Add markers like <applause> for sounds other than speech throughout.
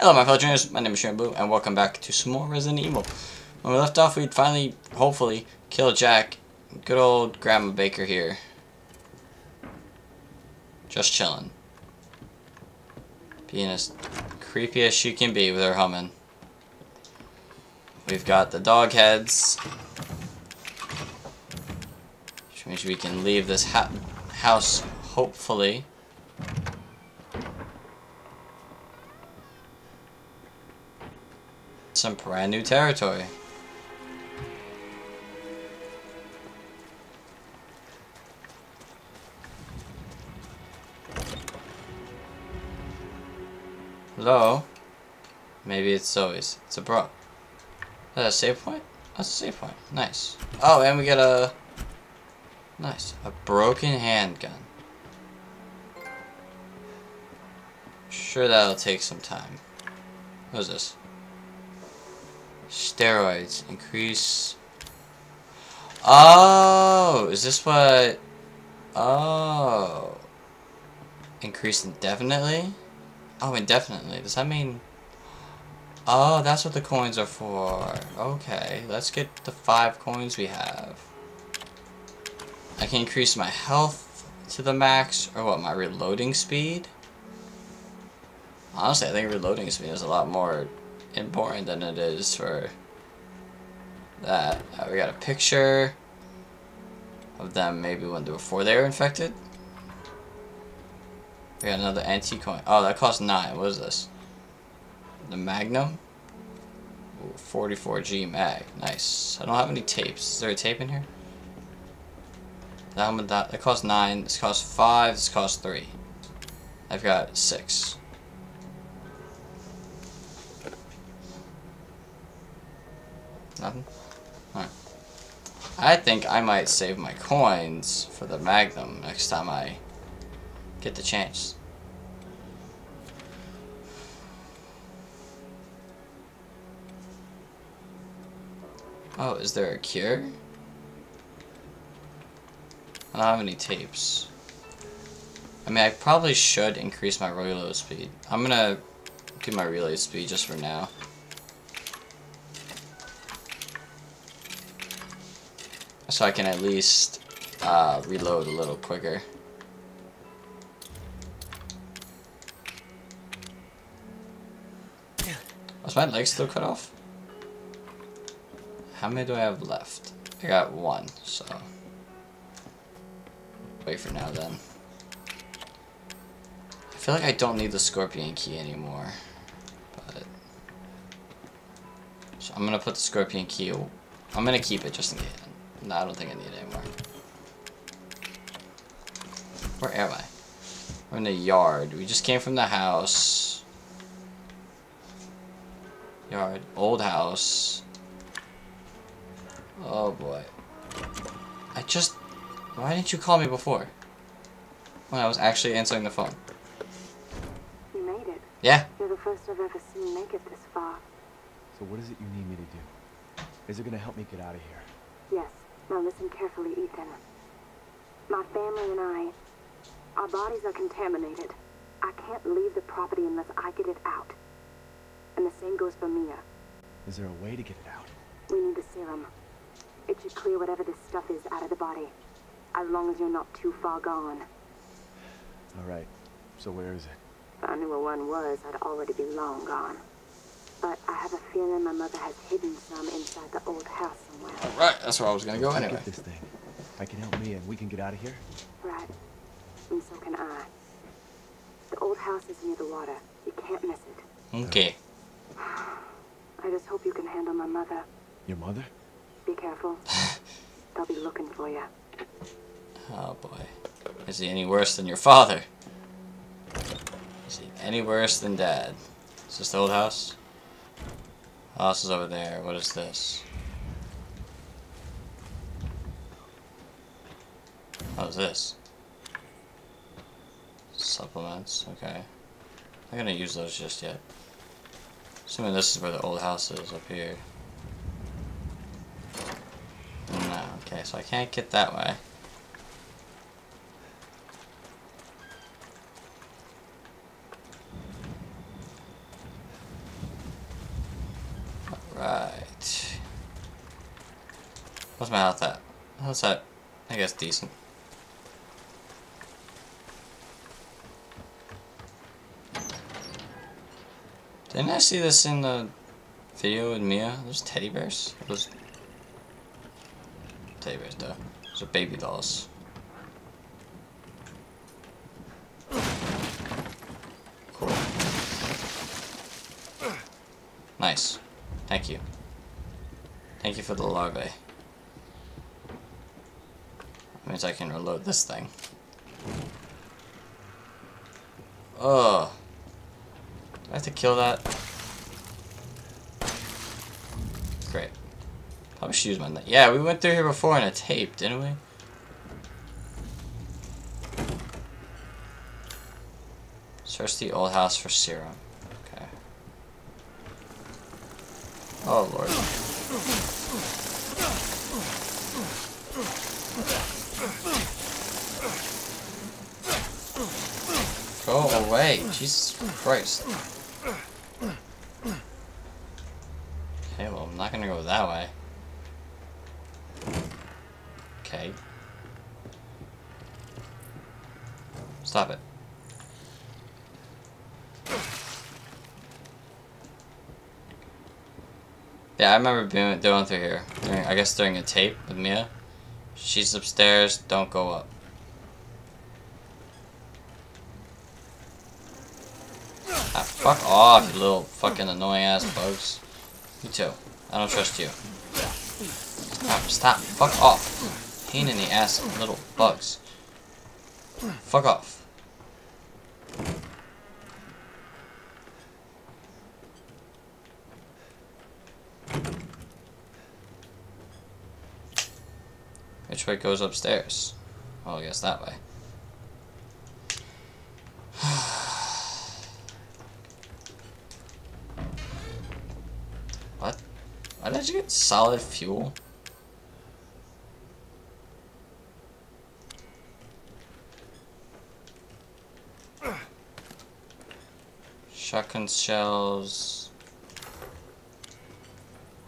Hello my fellow trainers, my name is Trainer Blue, and welcome back to some more Resident Evil. When we left off, we'd finally, hopefully, kill Jack. Good old Grandma Baker here. Just chilling. Being as creepy as she can be with her humming. We've got the dog heads. Which means we can leave this ha house, hopefully. Some brand new territory. Hello? Maybe it's Zoe's. It's a bro. Is that a save point? That's a save point. Nice. Oh, and we get a... Nice. A broken handgun. Sure that'll take some time. What is this? Steroids. Increase... Oh! Is this what... Oh... Increase indefinitely? Oh, indefinitely. Does that mean... Oh, that's what the coins are for. Okay, let's get the five coins we have. I can increase my health to the max, or what, my reloading speed? Honestly, I think reloading speed is a lot more important than it is for that. Uh, we got a picture of them maybe when they, before they were infected. We got another antique coin. Oh, that costs 9. What is this? The Magnum? Ooh, 44G mag. Nice. I don't have any tapes. Is there a tape in here? That one, that, costs 9. This costs 5. This costs 3. I've got 6. Nothing? Alright. I think I might save my coins for the Magnum next time I get the chance. Oh, is there a cure? I don't have any tapes. I mean, I probably should increase my reload speed. I'm gonna do my relay speed just for now. So I can at least uh, reload a little quicker. Was my leg still cut off? How many do I have left? I got one, so... Wait for now then. I feel like I don't need the scorpion key anymore. But... So I'm gonna put the scorpion key... I'm gonna keep it just in case. No, I don't think I need it anymore. Where am I? We're in the yard. We just came from the house. Yard. Old house. Oh boy. I just... Why didn't you call me before? When I was actually answering the phone. You made it. Yeah. You're the first I've ever seen make it this far. So what is it you need me to do? Is it gonna help me get out of here? Yes. Now listen carefully, Ethan. My family and I, our bodies are contaminated. I can't leave the property unless I get it out. And the same goes for Mia. Is there a way to get it out? We need the serum. It should clear whatever this stuff is out of the body. As long as you're not too far gone. Alright. So where is it? If I knew where one was, I'd already be long gone. But I have a feeling my mother has hidden some inside the old house somewhere. Alright, that's where I was gonna go I'll anyway. Get this thing. I can help me and we can get out of here. Right. And so can I. The old house is near the water. You can't miss it. Okay. I just hope you can handle my mother. Your mother? Be careful. <laughs> They'll be looking for you. Oh boy. Is he any worse than your father? Is he any worse than dad? Is this the old house? House is over there. What is this? Is this? Supplements, okay. I'm not gonna use those just yet. Assuming this is where the old house is, up here. No, okay, so I can't get that way. Right. What's my health at? How's that? I guess decent. Didn't I see this in the video with Mia? Those teddy bears? Those teddy bears, though. Those are baby dolls. Cool. Nice. Thank you. Thank you for the larvae. Means I can reload this thing. Ugh. Do I have to kill that? Great. Probably should use my knife. Yeah, we went through here before in a tape, didn't we? Search the old house for serum. Okay. Oh lord. Away, Jesus Christ. Okay, well, I'm not gonna go that way. Okay. Stop it. Yeah, I remember being going through here. During, I guess during a tape with Mia. She's upstairs, don't go up. Ah, fuck off, you little fucking annoying ass bugs. You too. I don't trust you. Stop, stop, fuck off. Pain in the ass little bugs. Fuck off. Which way goes upstairs? Well, I guess that way. what? Why did you get solid fuel? Shotgun shells.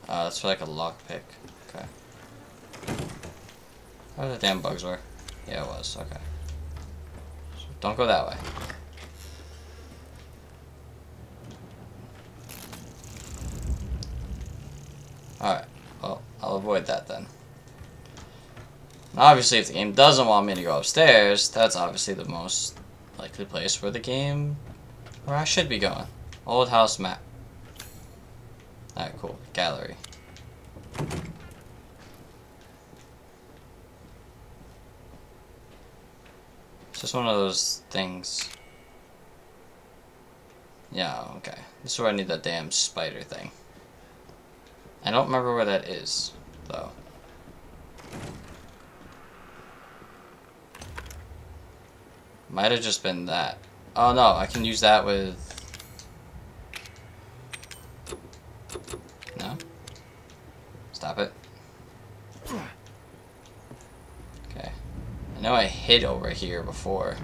Uh, that's for like a lockpick. Okay. Oh, the damn bugs were. Yeah, it was. Okay. So don't go that way. Alright. Well, I'll avoid that then. Now, obviously, if the game doesn't want me to go upstairs, that's obviously the most likely place where the game... where I should be going. Old house map. Alright, cool. Gallery. It's just one of those things. Yeah, okay. This is where I need that damn spider thing. I don't remember where that is, though. Might have just been that. Oh no, I can use that with... No? Stop it. Okay. I know I hid over here before.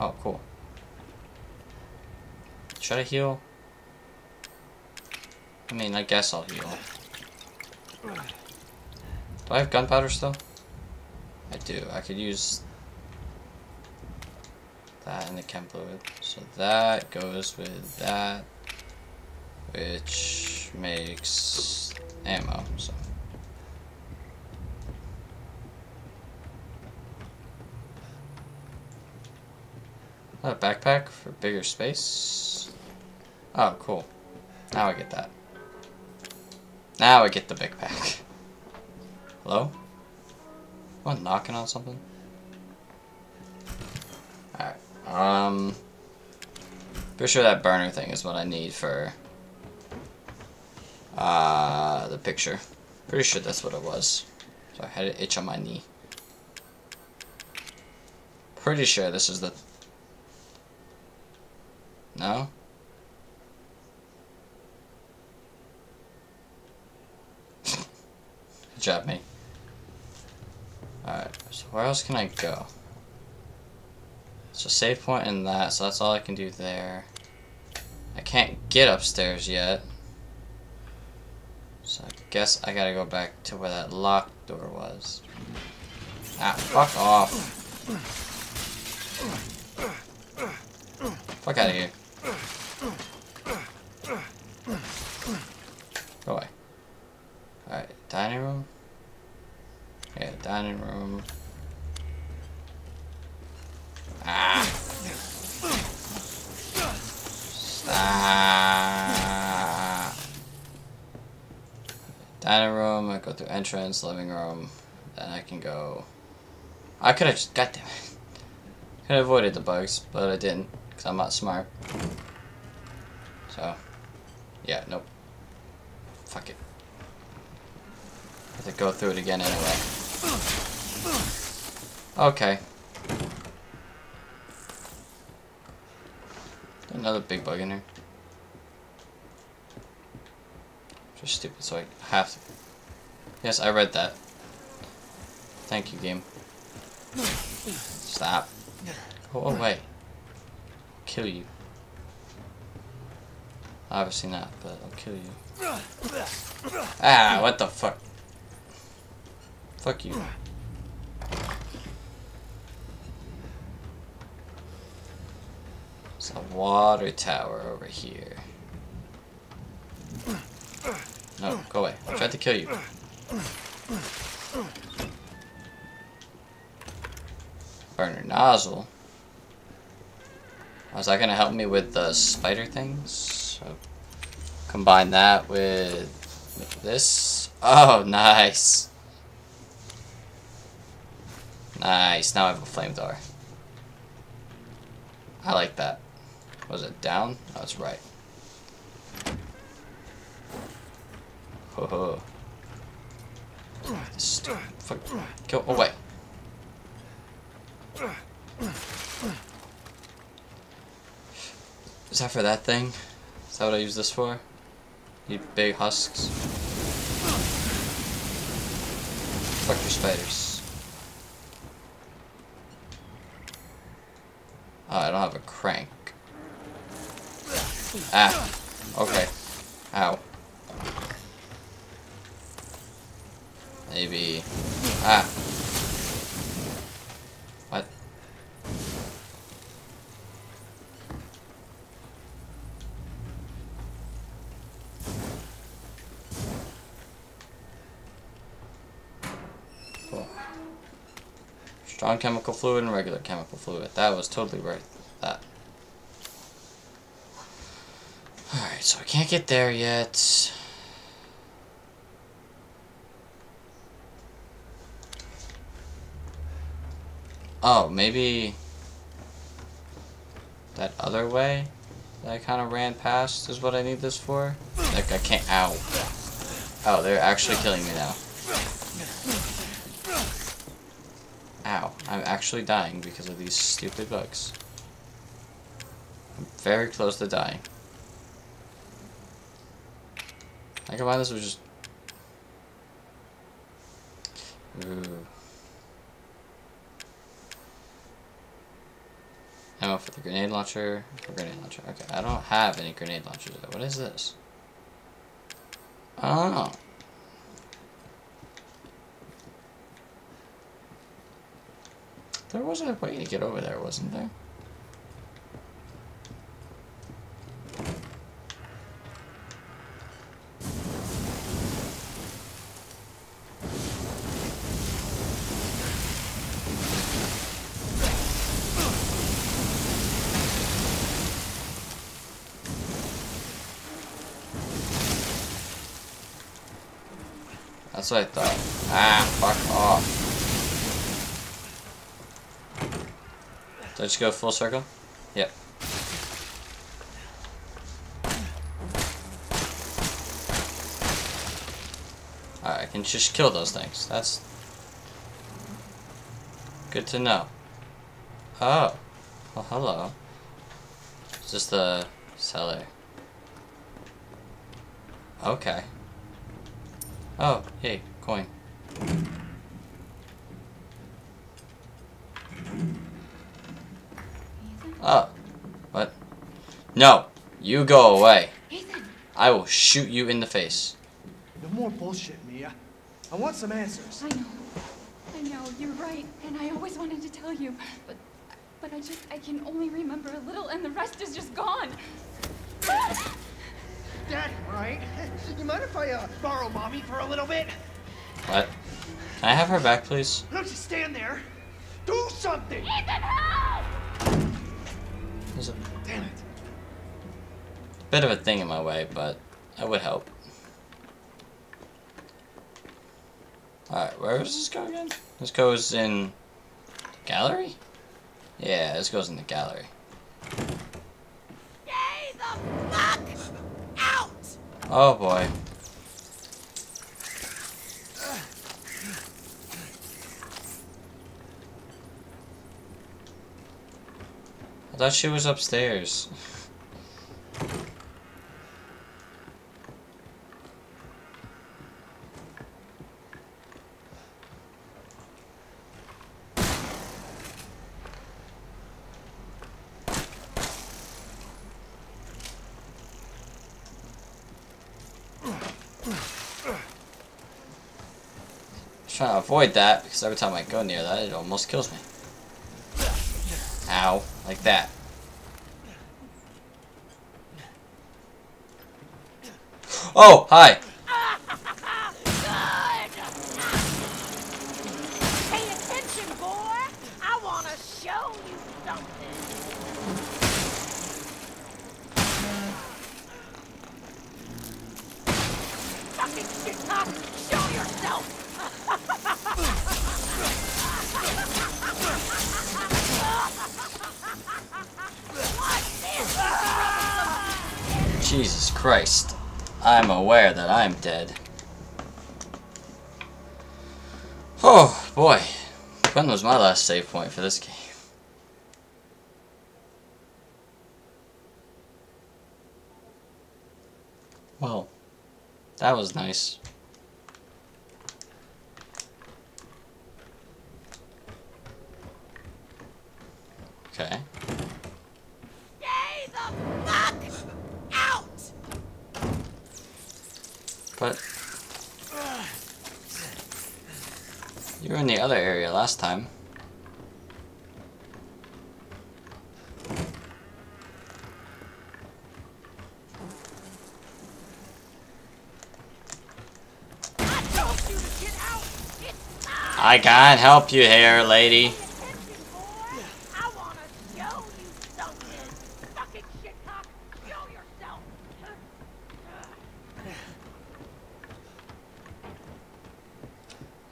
Oh, cool. Should I heal? I mean, I guess I'll heal. Do I have gunpowder still? I do. I could use that in the fluid. So that goes with that, which makes ammo. So. A backpack for bigger space. Oh, cool. Now I get that. Now I get the big pack. <laughs> Hello? Someone knocking on something? Um. Pretty sure that burner thing is what I need for. Uh, the picture. Pretty sure that's what it was. So I had an itch on my knee. Pretty sure this is the. No? <laughs> Good job, me. Alright, so where else can I go? So save point in that, so that's all I can do there. I can't get upstairs yet. So I guess I gotta go back to where that locked door was. Ah, fuck off. Fuck out of here. Go away. Alright, dining room. Yeah, dining room. Ah. Stop. Dining room, I go through entrance, living room, then I can go. I could have just, goddamn it. <laughs> Could have avoided the bugs, but I didn't, because I'm not smart. So, yeah, nope. Fuck it. Have to go through it again anyway. Okay. Another big bug in here. Just stupid, so I have to. Yes, I read that. Thank you, game. Stop. Go away. Kill you. Obviously not, but I'll kill you. Ah, what the fuck? Fuck you. There's a water tower over here. No, go away. I tried to kill you. Burner nozzle. Oh, Was that gonna help me with the spider things? So combine that with this. Oh, <laughs> nice. Nice. Now I have a flamethrower. I like that. Was it down? Oh, it's right. Ho ho. Fuck. Go away. Is that for that thing? Is that what I use this for? You big husks. Fuck your spiders. Oh, I don't have a crank. Ah. Okay. Ow. Maybe. Ah. What? Cool. Strong chemical fluid and regular chemical fluid. That was totally worth that. Alright, so I can't get there yet. Oh, maybe that other way that I kind of ran past is what I need this for? Like, I can't. Ow. Oh, they're actually killing me now. Ow. I'm actually dying because of these stupid bugs. I'm very close to dying. I combine this with just... Ooh. Ammo for the grenade launcher. For grenade launcher. Okay, I don't have any grenade launchers. What is this? Oh. There was a way to get over there, wasn't there? That's what I. Ah, fuck off. Did I just go full circle? Yep. Alright, I can just kill those things. That's good to know. Oh. Well, hello. Is this the cellar? Okay. Oh, hey, coin. Oh. What? No. You go away. Ethan, I will shoot you in the face. No more bullshit, Mia. I want some answers. I know. I know, you're right. And I always wanted to tell you. But but I just I can only remember a little and the rest is just gone. Ah! Dad, right? You mind if I uh, borrow mommy for a little bit? What? Can I have her back, please? Don't just stand there. Do something! There's a Damn it. bit of a thing in my way, but that would help. Alright, where does this go again? This goes in gallery? Yeah, this goes in the gallery. Stay the fuck out! Oh boy. I thought she was upstairs. <laughs> trying to avoid that because every time I go near that, it almost kills me. Ow. Like that. Oh, hi. Dead. Oh, boy. When was my last save point for this game? Well, that was nice. Okay. Stay the fuck out! But you were in the other area last time. I can't help you here, lady. I wanna show you something! Fucking shit, huh? Show yourself!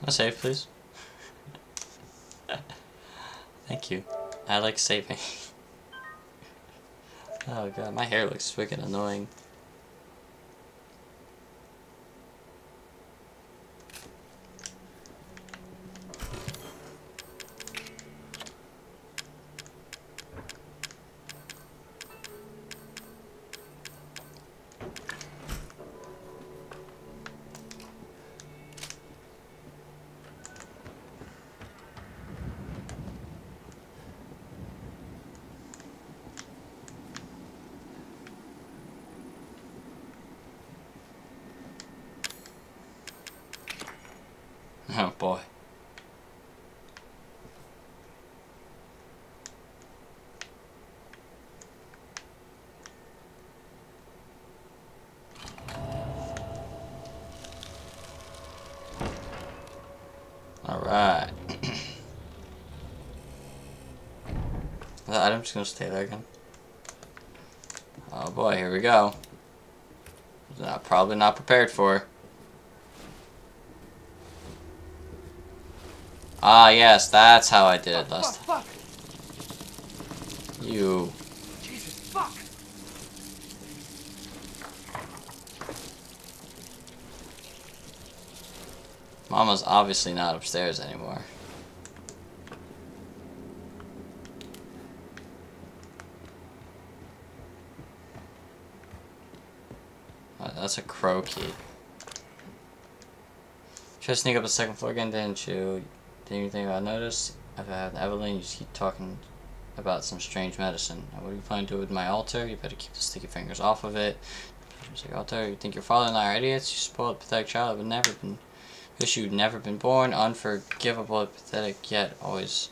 A save, please. Thank you. Like saving. <laughs> oh god, my hair looks freaking annoying. Oh boy. Alright. The just gonna stay there again. Oh boy, here we go. Not, probably not prepared for. Ah, yes, that's how I did it last fuck, time. fuck! You. Jesus, fuck! Mama's obviously not upstairs anymore. Uh, that's a crow key. Try to sneak up the second floor again, didn't you? Didn't you think I noticed? I've had Evelyn, you just keep talking about some strange medicine. Now, what are you planning to do with my altar? You better keep the sticky fingers off of it. Like, Altair, you think your father and I are idiots? You spoiled, pathetic child, would never been, wish you'd never been born, unforgivable, pathetic, yet always.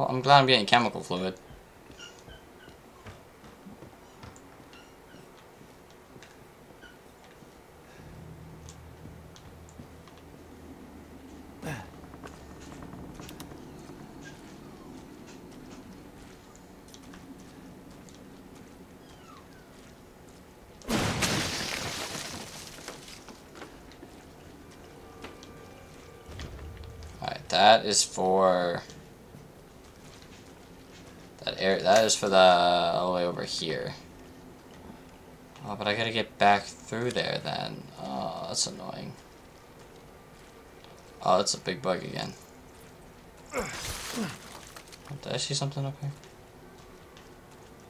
Well, I'm glad I'm getting chemical fluid. That is for that that is for the all the way over here. Oh, but I gotta get back through there then. Oh, that's annoying. Oh, that's a big bug again. Oh, did I see something up here?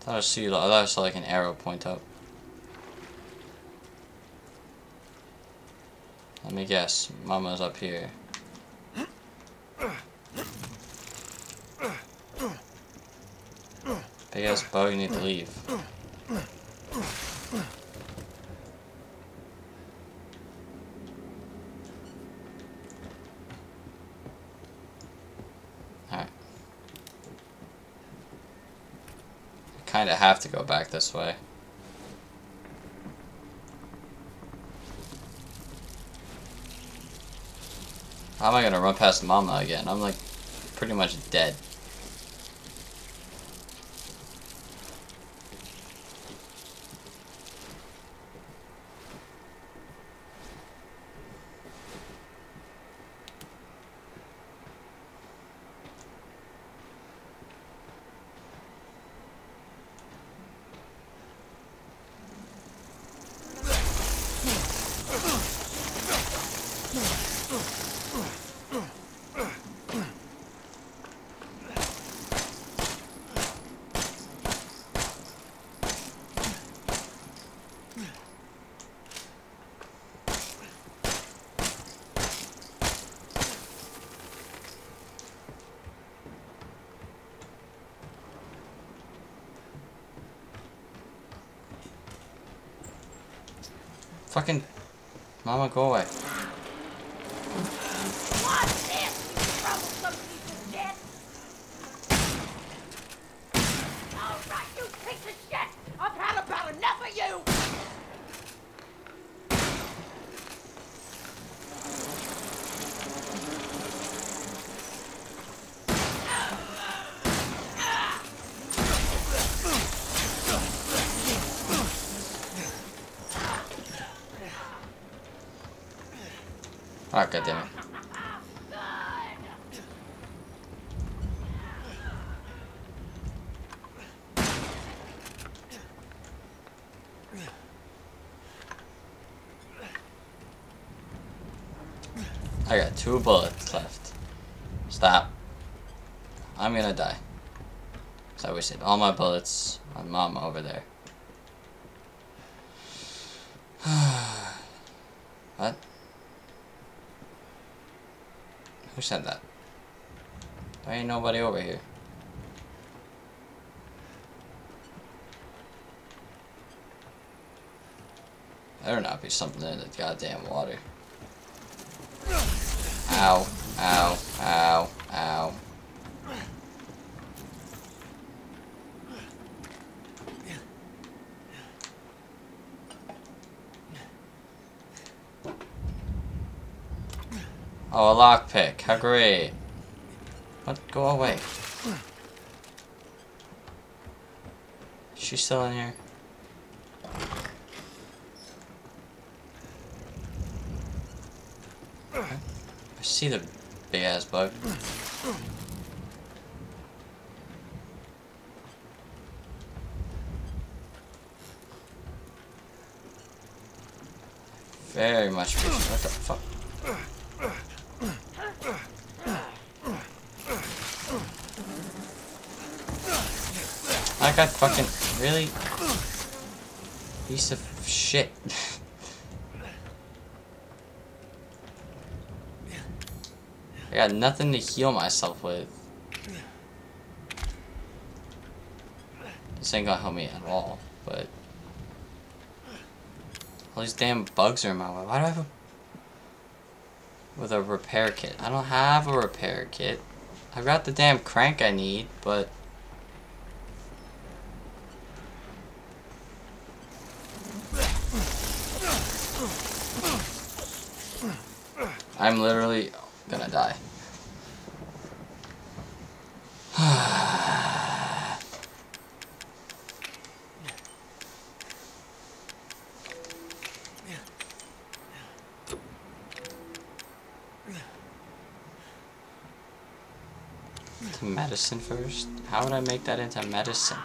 thought I see I thought I saw like an arrow point up. Let me guess. Mama's up here. Bug, you need to leave. Alright. Kinda have to go back this way. How am I gonna run past Mama again? I'm like pretty much dead. Fucking Mama, go away. What's this, you troublesome piece of shit? Alright, you piece of shit! I've had about enough of you! Ah, goddammit. I got two bullets left. Stop. I'm gonna die. Cause I wasted all my bullets on mom over there. <sighs> what? Who said that? There ain't nobody over here. Better not be something in the goddamn water. Ow, ow, ow, ow. Oh, a lockpick. How great. What? Go away. She's still in here. I see the big ass bug. Very much appreciate- What the fuck? I got fucking really piece of shit. <laughs> I got nothing to heal myself with. This ain't gonna help me at all, but... All these damn bugs are in my way. Why do I have a... With a repair kit. I don't have a repair kit. I've got the damn crank I need, but... I'm literally gonna die. Medicine first? How would I make that into medicine?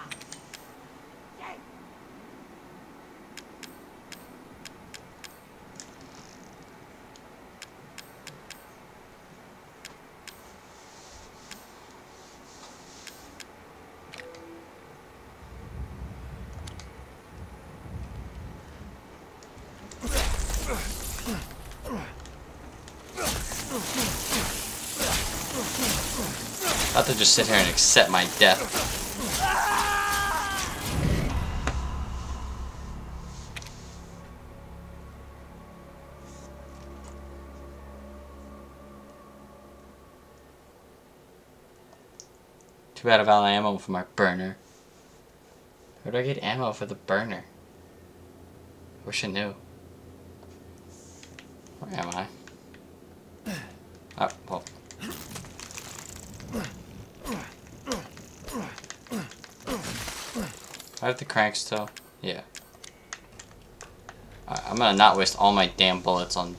About to just sit here and accept my death. Too bad about ammo for my burner. Where do I get ammo for the burner? Wish I knew. Where am I? Oh, well. I have the crank still? Yeah. I I'm gonna not waste all my damn bullets on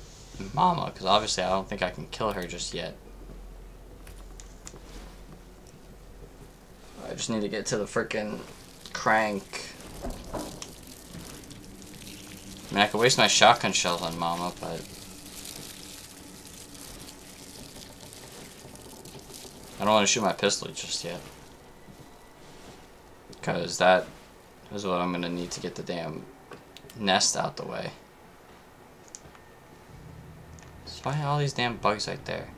Mama, because obviously I don't think I can kill her just yet. I just need to get to the freaking crank. I mean, I could waste my shotgun shells on Mama, but... I don't want to shoot my pistol just yet. Because that is what I'm going to need to get the damn nest out the way. Why all these damn bugs right there?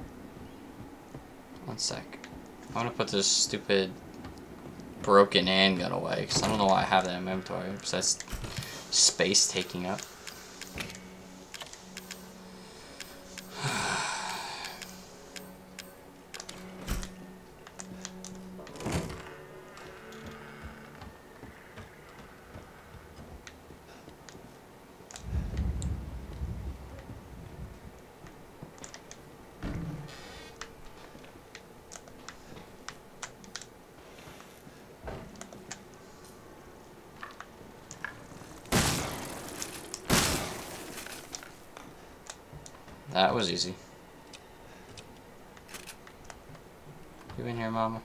One sec. I'm going to put this stupid broken handgun away because I don't know why I have that in my inventory besides space taking up. That was easy. You in here, Mama?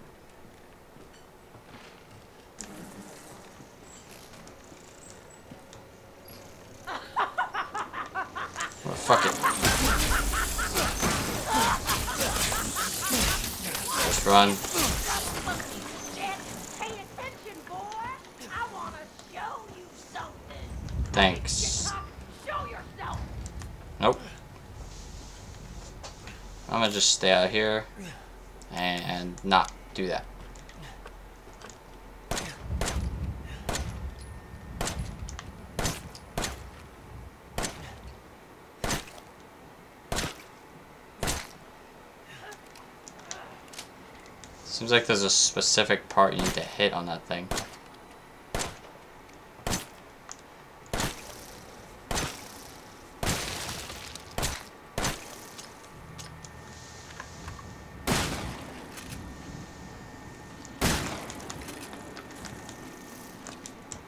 Well, fuck it. Just run. Shit! Pay attention, boy! I wanna show you something! Thanks. Shit, Show yourself! Nope. I'm gonna just stay out here and not do that. Seems like there's a specific part you need to hit on that thing.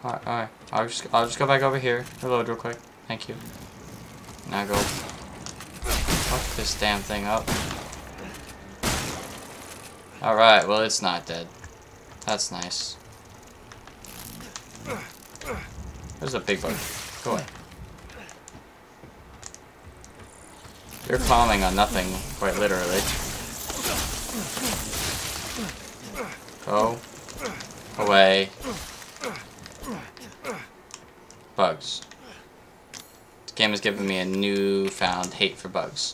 Alright, alright. I'll just I'll just go back over here. Reload real quick. Thank you. Now go fuck this damn thing up. Alright, well it's not dead. That's nice. There's a big bug. Go away. You're calming on nothing, quite literally. Go away. Bugs. This game has given me a newfound hate for bugs.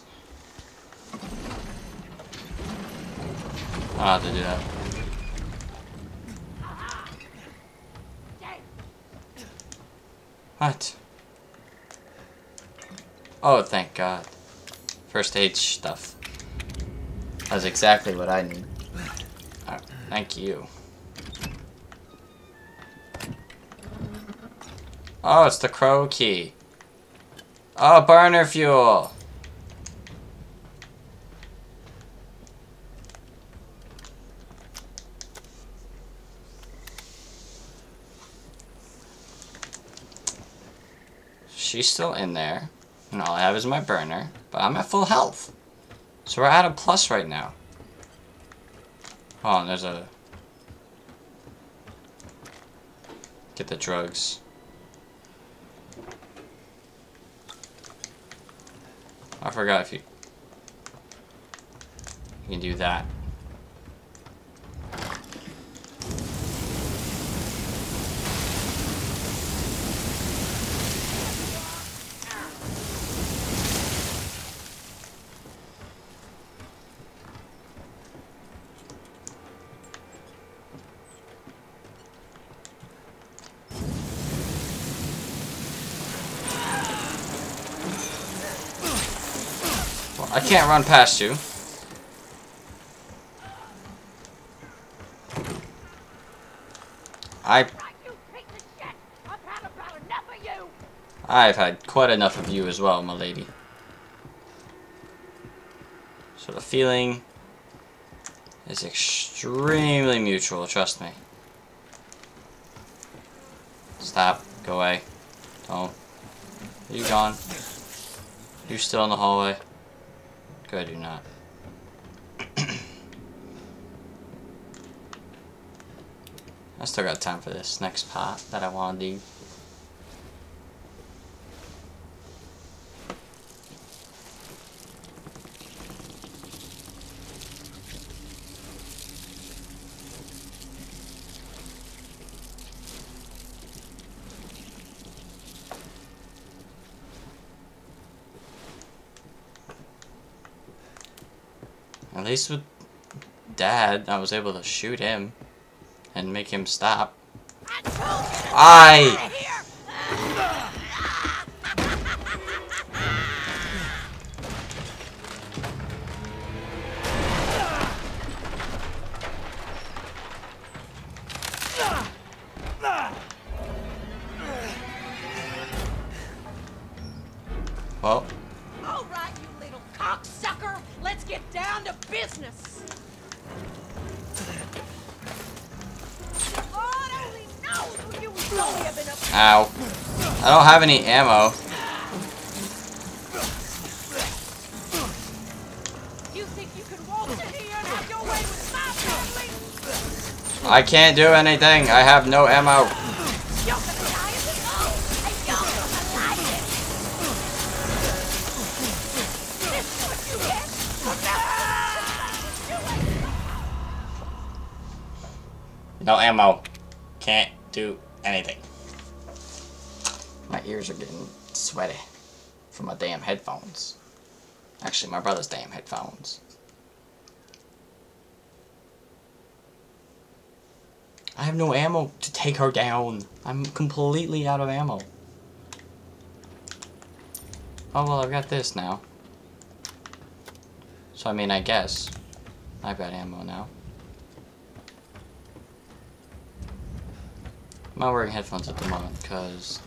I don't have to do that. What? Oh, thank God. First aid stuff. That's exactly what I need. Oh, thank you. Oh, it's the crow key. Oh, burner fuel. She's still in there. And all I have is my burner. But I'm at full health. So we're at a plus right now. Oh, and there's a... Get the drugs. I forgot if you... You can do that. I can't run past you. I! I've had quite enough of you as well, my lady. So the feeling is extremely mutual, trust me. Stop. Go away. Don't. Are you gone? You still in the hallway? Good, you're not. I still got time for this next part that I want to do. Least with Dad, I was able to shoot him and make him stop. I have any ammo. You think you can waltz here and have your way with my? I can't do anything. I have no ammo. No ammo to take her down. I'm completely out of ammo. Oh well, I've got this now. So I mean, I guess I've got ammo now. I'm not wearing headphones at the moment because.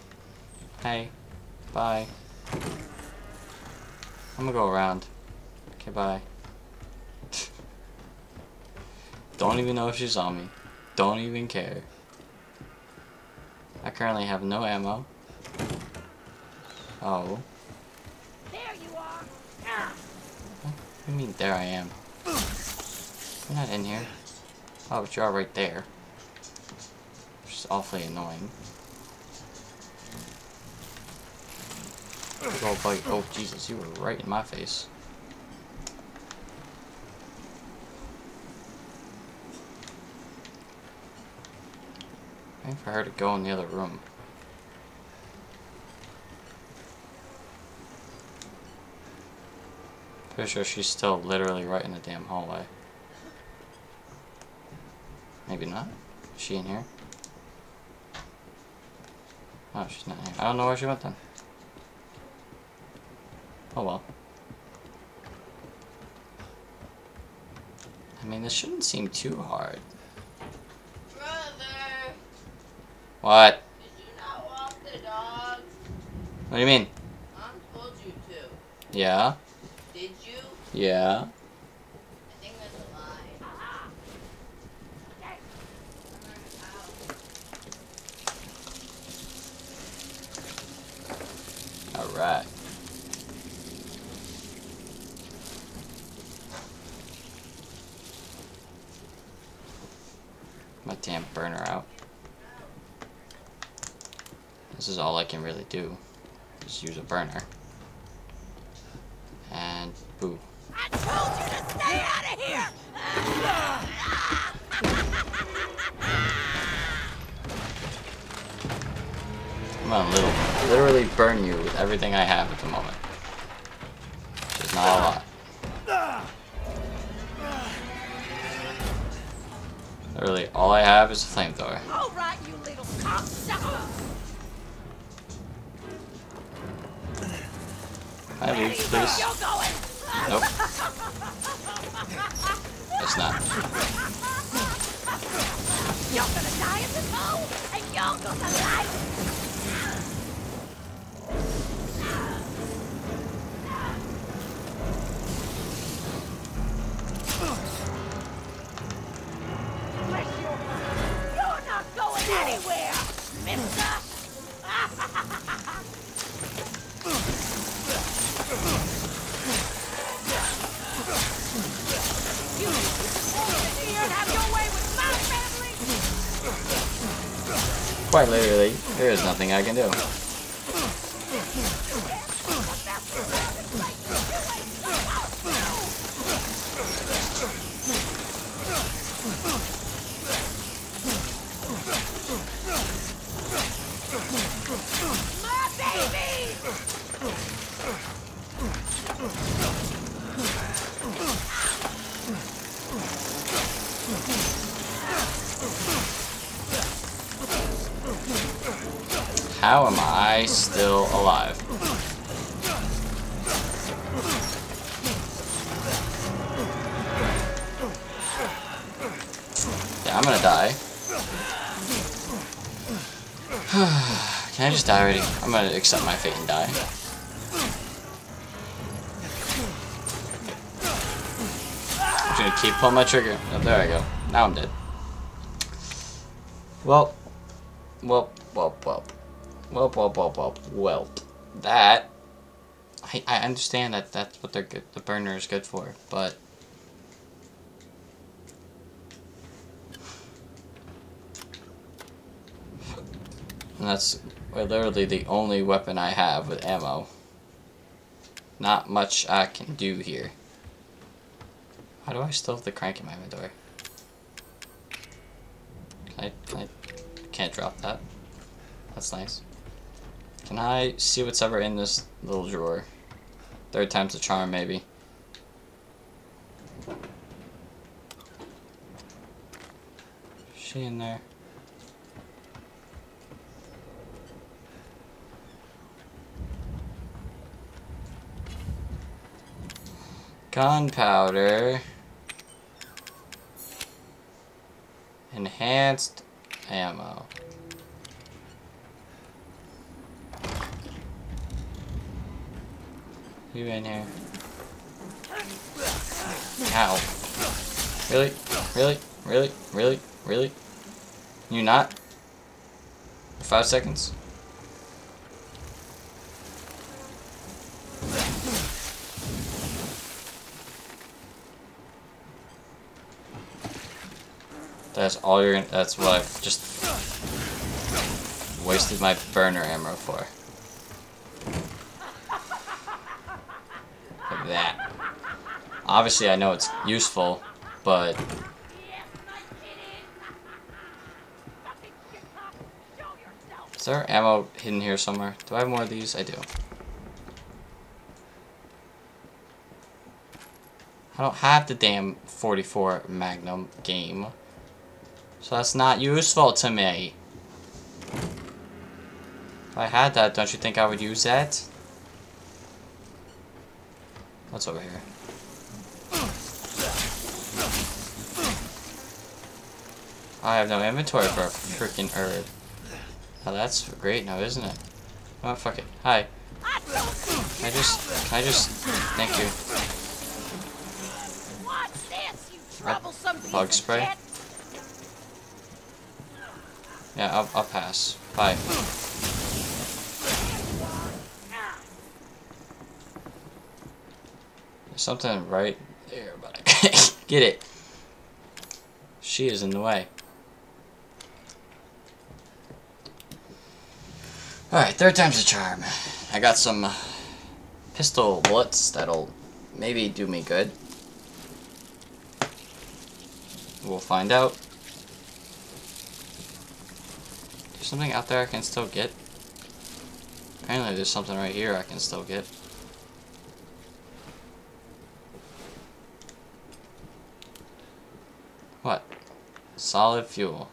Hey, bye. I'm gonna go around. Okay, bye. <laughs> Don't even know if she saw me. Don't even care. I currently have no ammo. Oh. There you are! Ah, What do you mean, there I am? You're not in here. Oh, but you are right there. Which is awfully annoying. Old bite. Oh, Jesus, you were right in my face. Waiting for her to go in the other room. Pretty sure she's still literally right in the damn hallway. Maybe not. Is she in here? Oh, she's not here. I don't know where she went then. Oh well. I mean, this shouldn't seem too hard. What? did you not walk the dogs? What do you mean? Mom told you to. Yeah? Did you? Yeah? I think that's a lie. Alright. My damn burner out. This is all I can really do. Just use a burner. And boo. I told you to stay out of here! I'm gonna little, literally burn you with everything I have at the moment. Quite literally, there is nothing I can do. My baby! How am I still alive? Yeah, I'm gonna die. <sighs> Can I just die already? I'm gonna accept my fate and die. I'm gonna keep pulling my trigger. Oh, there I go. Now I'm dead. Well, well, well, well. Well, well, well, well, well. That I, I understand that that's what they're good. The burner is good for, but and that's literally the only weapon I have with ammo. Not much I can do here. How do I still have the crank in my inventory? Can I, can I, can't drop that. That's nice. Can I see what's ever in this little drawer? Third time's the charm, maybe. Is she in there? Gunpowder. Enhanced ammo. You in here? Ow. Really? Really? Really? Really? Really? You not? Five seconds? That's all you're that's what I've just wasted my burner ammo for. Like that. Obviously I know it's useful, but is there ammo hidden here somewhere? Do I have more of these? I do. I don't have the damn 44 Magnum game. So that's not useful to me. If I had that, don't you think I would use that? What's over here? I have no inventory for a freaking herb. Oh, that's great now, isn't it? Oh, fuck it. Hi. I. Just, I just, thank you. Bug spray? Yeah, I'll, I'll pass. Bye. There's something right there, but I <laughs> can't get it. She is in the way. Alright, third time's a charm. I got some uh, pistol bullets that'll maybe do me good. We'll find out. There's something out there I can still get. Apparently there's something right here I can still get. What? Solid fuel.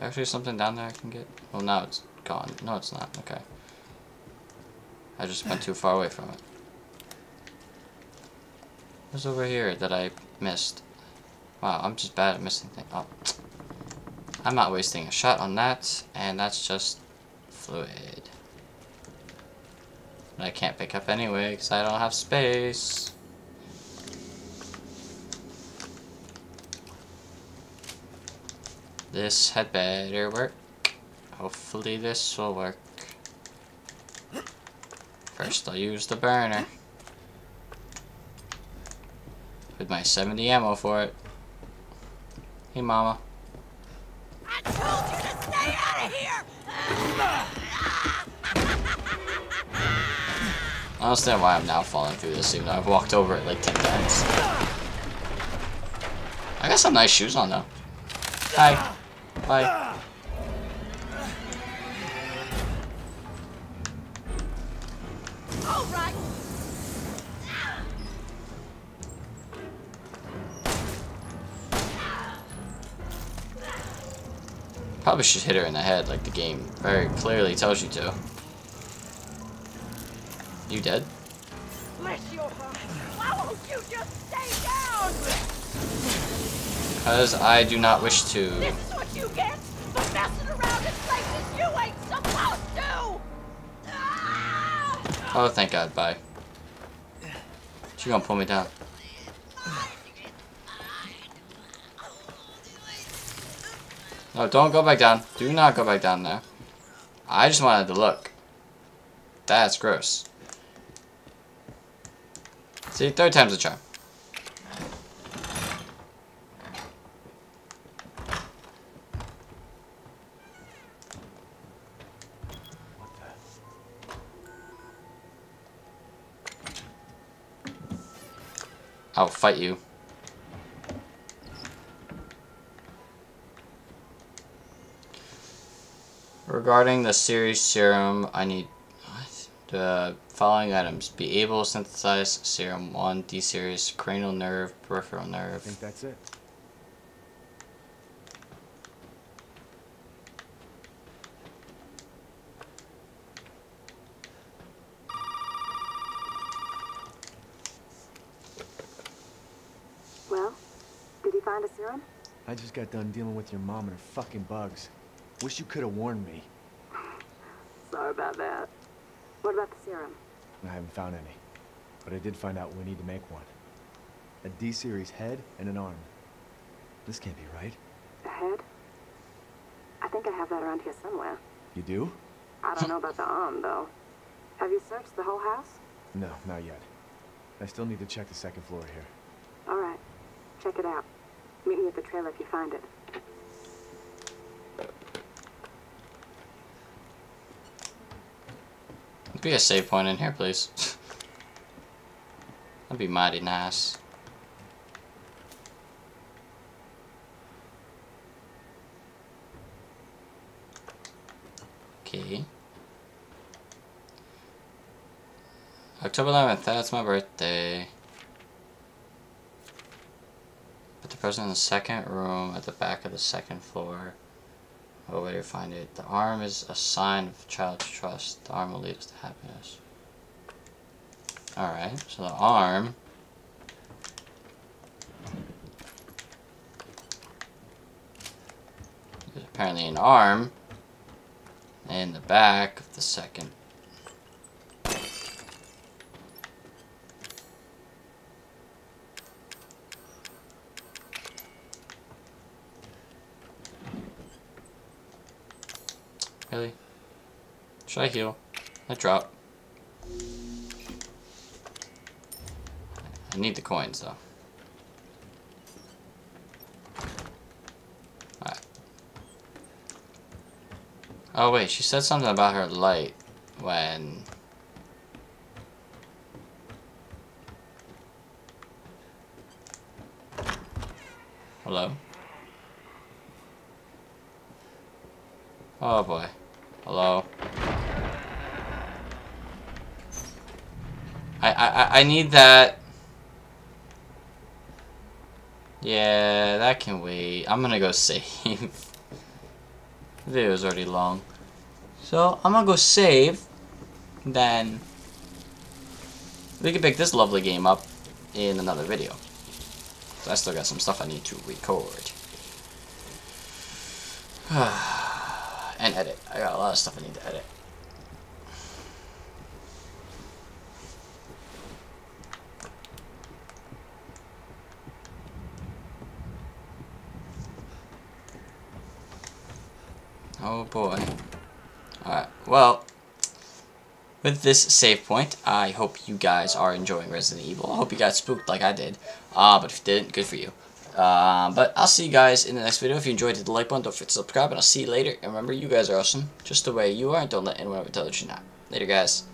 Actually something down there I can get? Well now it's gone. No it's not. Okay. I just went too far away from it. What's over here that I missed? Wow, I'm just bad at missing things. Oh. I'm not wasting a shot on that, and that's just fluid. But I can't pick up anyway, because I don't have space. This had better work. Hopefully this will work. First I'll use the burner. With my 70 ammo for it. Hey mama. I told you to stay out of here! I don't understand why I'm now falling through this even though I've walked over it like 10 times. I got some nice shoes on though. Hi. Bye. All right. Probably should hit her in the head like the game very clearly tells you to. You dead? Bless your heart. Why won't you just stay down? Because I do not wish to. Oh, thank God, bye. She gonna pull me down. No, don't go back down. Do not go back down there. I just wanted to look. That's gross. See, third time's a charm. I'll fight you. Regarding the series serum, I need the following items: be able to synthesize serum one, D series, cranial nerve, peripheral nerve. I think that's it. Well, did you find a serum? I just got done dealing with your mom and her fucking bugs. Wish you could have warned me. Sorry about that. What about the serum? I haven't found any. But I did find out we need to make one. A D-series head and an arm. This can't be right. A head? I think I have that around here somewhere. You do? I don't know about the arm, though. Have you searched the whole house? No, not yet. I still need to check the second floor here. All right. Check it out. Meet me at the trailer if you find it. Be a save point in here, please. <laughs> That'd be mighty nice. Okay. October 11th, that's my birthday. The present in the second room at the back of the second floor. Oh, where do you find it? The arm is a sign of child's trust. The arm will lead us to happiness. Alright, so the arm is apparently an arm in the back of the second Really? Should I heal? I drop. I need the coins though. Oh wait, she said something about her light when... Hello? Oh boy. Hello? I, need that. Yeah, that can wait. I'm gonna go <laughs> save. the video's already long. So, I'm gonna go save. Then, we can pick this lovely game up in another video. So I still got some stuff I need to record. <sighs> and edit. I got a lot of stuff I need to edit. Oh boy. Alright, well, with this save point, I hope you guys are enjoying Resident Evil. I hope you got spooked like I did. Uh, but if you didn't, good for you. Um, but I'll see you guys in the next video. If you enjoyed, hit the like button, don't forget to subscribe, and I'll see you later. And remember, you guys are awesome, just the way you are, and don't let anyone ever tell you you're not. Later, guys.